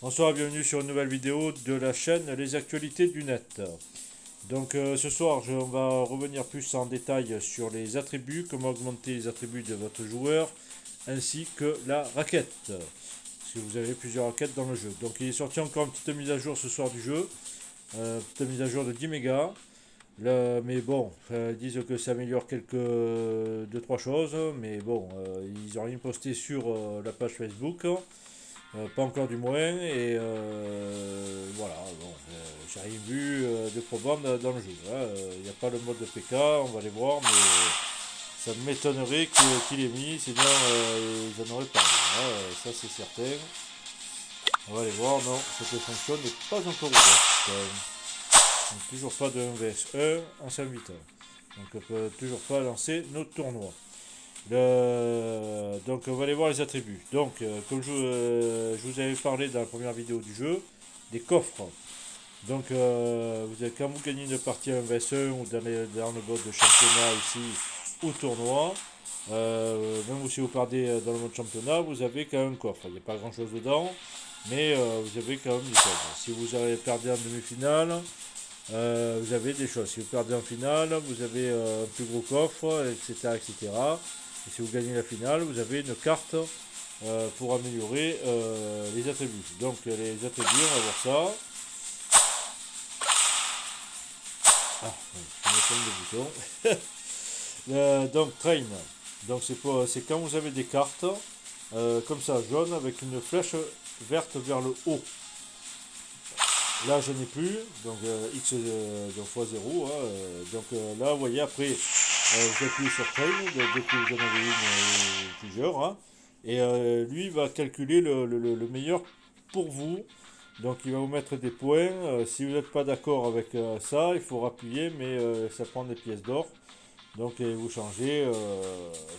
Bonsoir, bienvenue sur une nouvelle vidéo de la chaîne Les Actualités du Net. Donc euh, ce soir, on va revenir plus en détail sur les attributs, comment augmenter les attributs de votre joueur, ainsi que la raquette. Parce que vous avez plusieurs raquettes dans le jeu. Donc il est sorti encore une petite mise à jour ce soir du jeu. Euh, petite mise à jour de 10 mégas. mais bon, ils disent que ça améliore quelques 2-3 choses. Mais bon, euh, ils n'ont rien posté sur la page Facebook. Euh, pas encore du moins, et euh, voilà, bon, euh, j'ai rien vu de problème dans le jeu. Il n'y a pas le mode de PK, on va aller voir, mais ça m'étonnerait qu'il ait mis, sinon ils n'en auraient pas. ça c'est certain. On va aller voir, non, cette fonction n'est pas encore ouverte. toujours pas de 1 vs 1 en 5 Donc on peut toujours pas lancer nos tournois donc on va aller voir les attributs. Donc euh, comme euh, je, vous avais parlé dans la première vidéo du jeu, des coffres. Donc euh, vous quand vous gagnez une partie 1 vs 1 ou dans, dans le mode de championnat ici ou tournoi, même si vous perdez dans le mode championnat, vous avez quand même un coffre. Il n'y a pas grand chose dedans, mais vous avez quand même des choses. Si vous avez perdu en demi-finale, vous avez des choses. Si vous perdez en finale, vous avez un plus gros coffre, etc. etc. Et si vous gagnez la finale, vous avez une carte euh, pour améliorer euh, les attributs. Donc les attributs, on va voir ça. Ah. Euh, donc train. Donc c'est quand vous avez des cartes comme ça, jaune avec une flèche verte vers le haut. Là, je n'ai plus, donc x donc x 0. Hein, donc là, vous voyez, après, vous appuyez sur Train, dès que vous en avez une euh, plusieurs, hein. et euh, lui va calculer le, meilleur pour vous. Donc il va vous mettre des points. si vous n'êtes pas d'accord avec ça, il faut appuyer, mais ça prend des pièces d'or. Donc vous changez,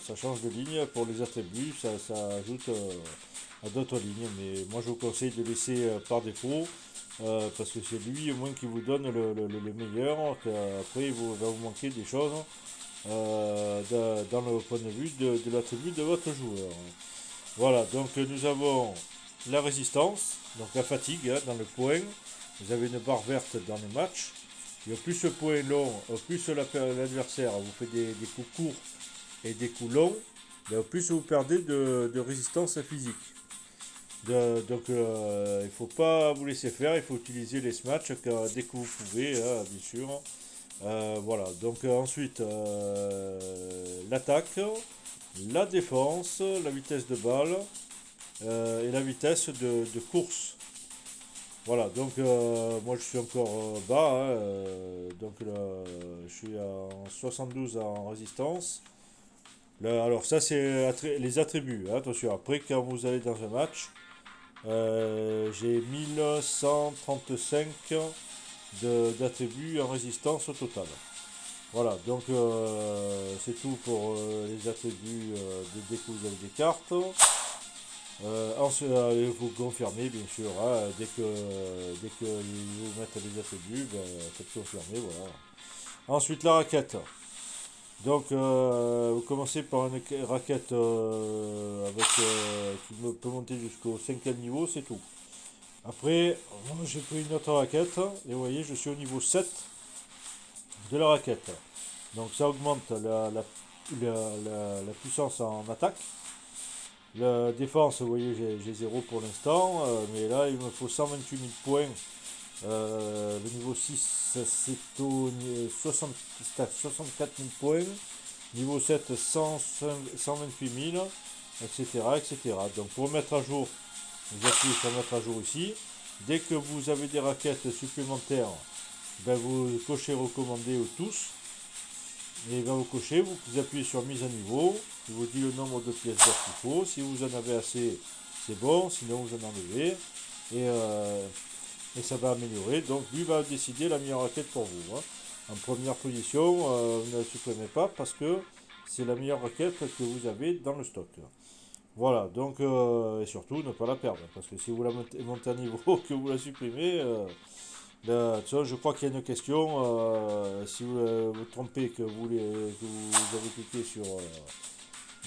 ça change de ligne pour les attributs, ça, ajoute à d'autres lignes. Mais moi je vous conseille de laisser par défaut. parce que c'est lui au moins qui vous donne le, meilleur. Après, il va vous manquer des choses. Euh, dans le point de vue de, l'attribut de votre joueur. Voilà, donc nous avons la résistance, donc la fatigue hein, dans le point. Vous avez une barre verte dans le match. Et plus ce point est long, au plus l'adversaire vous fait des, coups courts et des coups longs, plus vous perdez de, résistance physique. donc euh, il ne faut pas vous laisser faire, il faut utiliser les smatchs dès que vous pouvez, hein, bien sûr. Euh, voilà, donc euh, ensuite euh, l'attaque, la défense, la vitesse de balle et la vitesse de, course. Voilà, donc moi je suis encore bas, hein, donc je suis en 72 en résistance. alors ça c'est les attributs, hein, attention, après quand vous allez dans un match, j'ai 1135 d'attributs en résistance au total. Voilà, donc euh, c'est tout pour euh, les attributs euh, de, dès que vous avez des cartes. ensuite, vous confirmez bien sûr, hein, dès que dès que vous mettez les attributs, ben, faites confirmer, voilà. Ensuite la raquette. Donc vous commencez par une raquette avec, qui peut monter jusqu'au 5 niveau, c'est tout. Après, j'ai pris une autre raquette et vous voyez, je suis au niveau 7 de la raquette. Donc ça augmente la, puissance en attaque. La défense, vous voyez, j'ai 0 pour l'instant, euh, mais là il me faut 128 000 points. Euh, le niveau 6, c'est au 64 000 points. Niveau 7, 128 000, etc., etc. Donc pour mettre à jour vous appuyez sur mettre à jour ici. Dès que vous avez des raquettes supplémentaires, ben vous cochez recommander ou tous. Et va vous cocher, vous appuyez sur mise à niveau. Il vous dit le nombre de pièces d'or qu'il faut. Si vous en avez assez, c'est bon. Sinon, vous en enlevez. Et, euh, et ça va améliorer. Donc, lui va décider la meilleure raquette pour vous. Hein. En première position, euh, ne la supprimez pas parce que c'est la meilleure raquette que vous avez dans le stock. Voilà, donc, euh, et surtout, ne pas la perdre, parce que si vous la montez, à niveau, que vous la supprimez, euh, je crois qu'il y a une question, euh, si vous vous trompez, que vous, avez cliqué sur,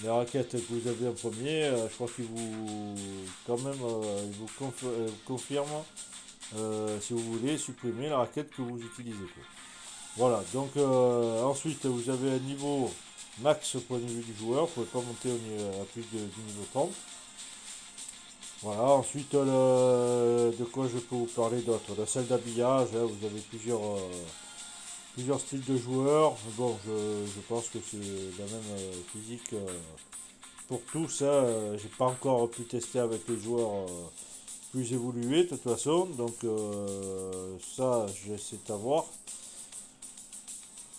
les raquettes que vous avez en premier, je crois qu'il vous quand même vous confirme si vous voulez supprimer la raquette que vous utilisez. Voilà, donc ensuite vous avez un niveau max au point de vue du joueur, vous ne pouvez pas monter à plus de, du niveau 30. Voilà, ensuite de quoi je peux vous parler d'autre? La salle d'habillage, hein, vous avez plusieurs, plusieurs styles de joueurs. Bon, je, pense que c'est la même euh, physique euh, pour tous. euh, J'ai pas encore pu tester avec les joueurs plus évolués de toute façon. Donc ça, j'essaie de voir.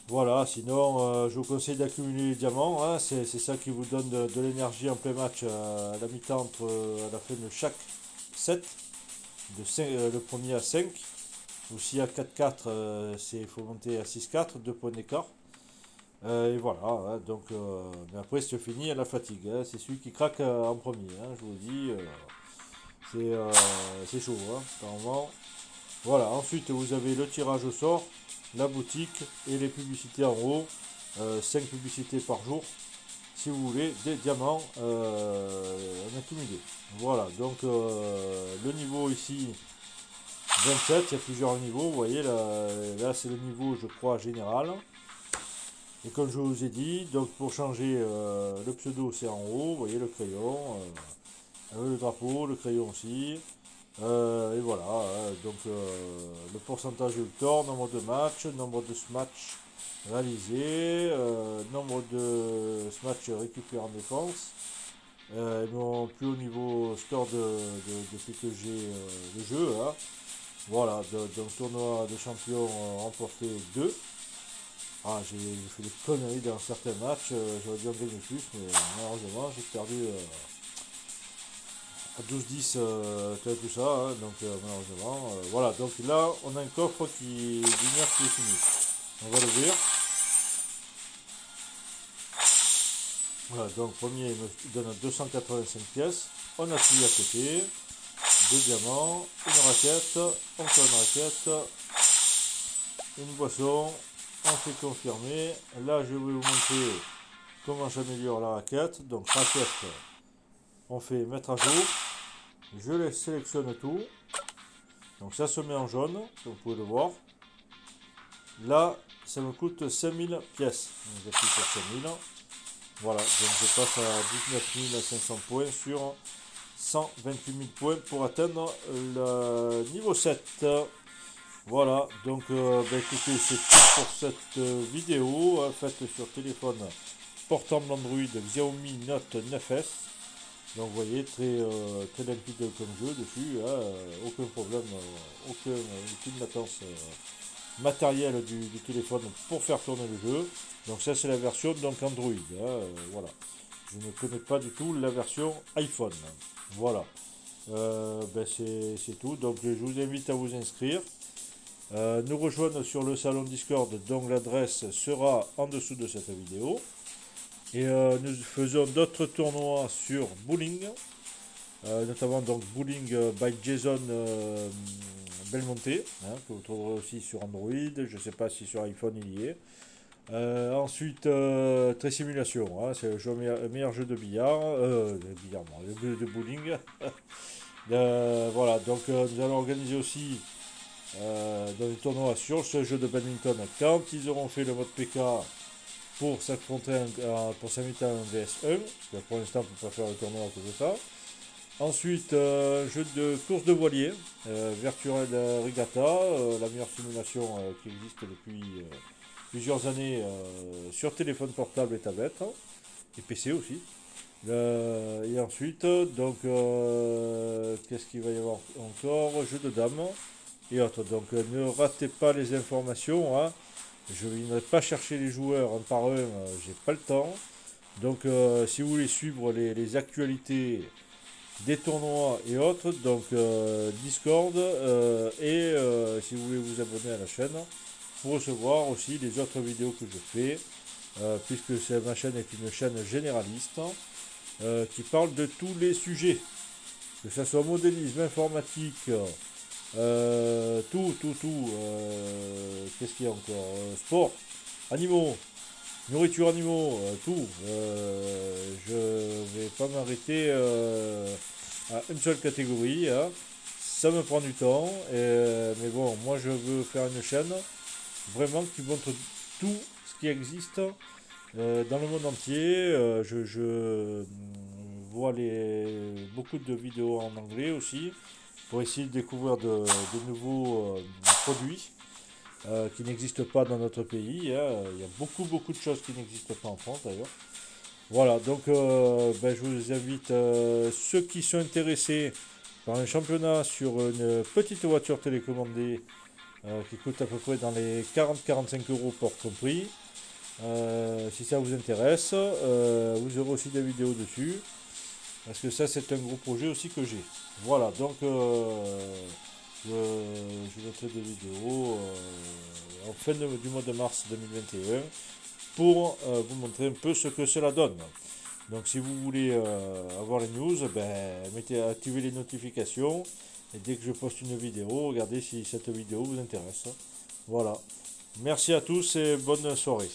Voilà, sinon je vous conseille d'accumuler les diamants, hein. c'est ça qui vous donne de, l'énergie en plein match à la mi-temps entre à la fin de chaque set, le premier à 5. Ou si à 4-4, euh, il faut monter à 6-4, 2 points d'écart. Euh, et voilà, hein, donc, euh, mais après c'est fini à la fatigue. Hein. c'est celui qui craque en premier, hein, je vous dis. c'est chaud, apparemment. Voilà, ensuite vous avez le tirage au sort, la boutique et les publicités en haut. 5 publicités par jour si vous voulez des diamants en accumulé. Voilà, donc le niveau ici 27, il y a plusieurs niveaux, vous voyez, là, là c'est le niveau, je crois, général. Et comme je vous ai dit, donc pour changer euh, le pseudo, c'est en haut, vous voyez le crayon, euh, le drapeau, le crayon aussi. Euh, et voilà, hein, donc le pourcentage de victoire, nombre de matchs, nombre de matchs réalisés, nombre de matchs récupérés en défense. mon plus haut niveau score de, depuis que j'ai le jeu. Hein. Voilà, donc tournoi de champions euh, remporté 2. Ah, j'ai fait des conneries dans certains matchs, euh, j'aurais dû en gagner plus, mais malheureusement j'ai perdu euh, à 12-10 tout ça, hein, donc malheureusement. voilà, donc là on a un coffre qui, qui est fini. On va l'ouvrir. Voilà, donc premier il me donne 285 pièces. On appuie à côté deux diamants, une raquette, encore une raquette, une boisson, on fait confirmer. Là, je vais vous montrer comment j'améliore la raquette. Donc, raquette, on fait mettre à jour. Je les sélectionne tout. Donc, ça se met en jaune, comme vous pouvez le voir. Là, ça me coûte 5000 pièces. J'appuie sur 5000. Voilà, donc je passe à 19 500 points sur 128 000 points pour atteindre le niveau 7. Voilà, donc euh, bah, écoutez, c'est tout pour cette euh, vidéo hein, faite sur téléphone portable Android Xiaomi Note 9S. Donc vous voyez, très, euh, très limpide comme jeu dessus, hein, aucun problème, aucun, aucune latence matérielle du, téléphone pour faire tourner le jeu. Donc ça c'est la version donc Android, hein, voilà. Je ne connais pas du tout la version iPhone. Voilà. Euh, ben c'est tout. Donc je vous invite à vous inscrire. Euh, nous rejoindre sur le salon Discord, dont l'adresse sera en dessous de cette vidéo. Et euh, nous faisons d'autres tournois sur Bowling, notamment donc Bowling by Jason Belmonte, hein, que vous trouverez aussi sur Android. Je ne sais pas si sur iPhone il y est. Euh, ensuite, euh, très simulation, hein, c'est le meilleur, jeu de billard, euh, de billard, de, de bowling. voilà, donc nous allons organiser aussi dans des tournois sur ce jeu de badminton. Quand ils auront fait le mode PK pour s'affronter pour s'inviter à un VS1, parce que pour l'instant on ne peut pas faire le tournoi à cause de ça. Ensuite, jeu de course de voilier, Virtual Regatta, la meilleure simulation qui existe depuis plusieurs années euh, sur téléphone portable et tablette, et PC aussi. Euh, et ensuite, donc, euh, qu'est-ce qu'il va y avoir encore? Jeu de dames et autres. Donc, ne ratez pas les informations. Hein. Je ne pas chercher les joueurs un par un, j'ai pas le temps. Donc, si vous voulez suivre les, actualités des tournois et autres, donc Discord, et si vous voulez vous abonner à la chaîne, pour recevoir aussi les autres vidéos que je fais, euh, puisque ma chaîne est une chaîne généraliste euh, qui parle de tous les sujets, que ce soit modélisme, informatique, euh, tout, tout, tout, qu'est-ce qu'il y a encore Sport, animaux, nourriture animaux, tout. je vais pas m'arrêter à une seule catégorie. Hein. Ça me prend du temps, mais bon, moi je veux faire une chaîne vraiment qui montre tout ce qui existe dans le monde entier. je, vois les, beaucoup de vidéos en anglais aussi pour essayer de découvrir de, nouveaux euh, produits euh, qui n'existent pas dans notre pays. Hein. Il y a beaucoup, beaucoup de choses qui n'existent pas en France d'ailleurs. Voilà, donc euh, ben, je vous invite, ceux qui sont intéressés par un championnat sur une petite voiture télécommandée qui coûte à peu près dans les 40-45 euros pour compris. si ça vous intéresse, vous aurez aussi des vidéos dessus. Parce que ça, c'est un gros projet aussi que j'ai. Voilà, donc euh, je, mettrai des vidéos euh, en fin du mois de mars 2021 pour euh, vous montrer un peu ce que cela donne. Donc si vous voulez avoir les news, ben, mettez, activez les notifications et dès que je poste une vidéo, regardez si cette vidéo vous intéresse. Voilà. Merci à tous et bonne soirée.